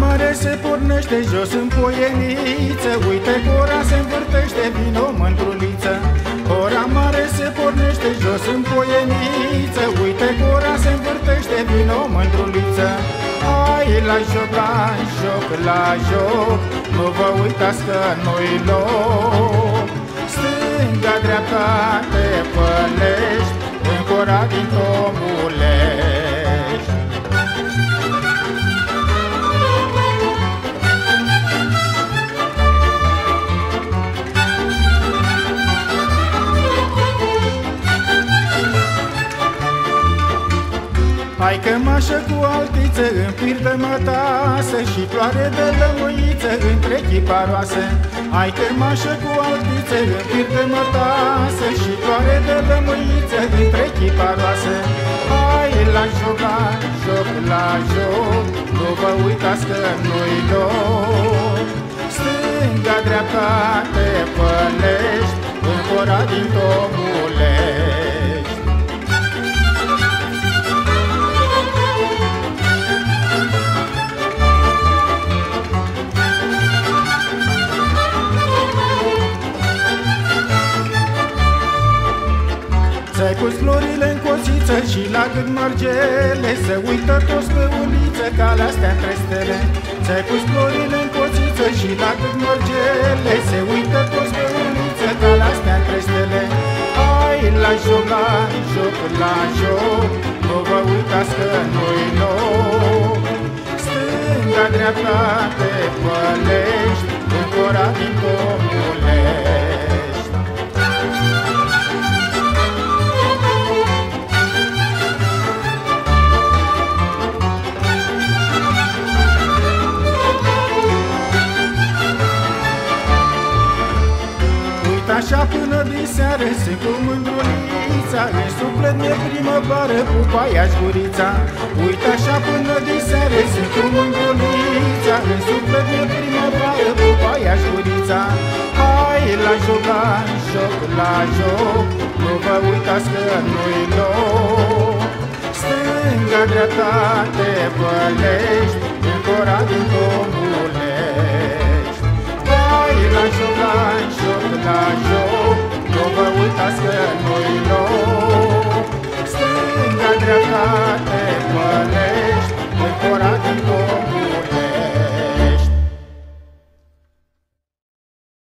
mare se pornește jos în poieniță. Uite cora se învârtește, vin o mândruliță Cora mare se pornește jos în poieniță. Uite cora se învârtește, vin o mândruliță Hai la joc, la joc, la joc Nu vă uitați că nu-i loc. Stânga, dreapta, te pălești În cora din Tomulești Hai cămașă cu altiță în pir de mătasă Și floare de lămâiță între chiparoase. Hai cămașă cu altiță în pir de mătasă Și floare de lămâiță între chiparoase. Hai la joc, la joc, la joc Nu vă uitați că nu-i loc. Stânga, dreapta, te pălești În cora din Tomulești Ți-ai pus florile în coțiță și la gând margele Se uită toți pe uliță ca la astea între stele Ți-ai pus florile în coțiță și la gând margele Se uită toți pe uliță ca la astea între stele Hai la joc, la joc, la joc Nu vă uitați că nu-i loc Stânga, dreapta, te pălești În cora din Tomulești așa până din seară Sunt cu mândrulița În suflet mi-e primăvară Pupaia gurița. Uite așa până din seară Sunt cu mândrulița În suflet mi-e primăvară Pupaia gurița. Hai la joc, la joc, la joc Nu vă uitați că nu-i loc. Stânga, dreapta, te pălești În cora din tot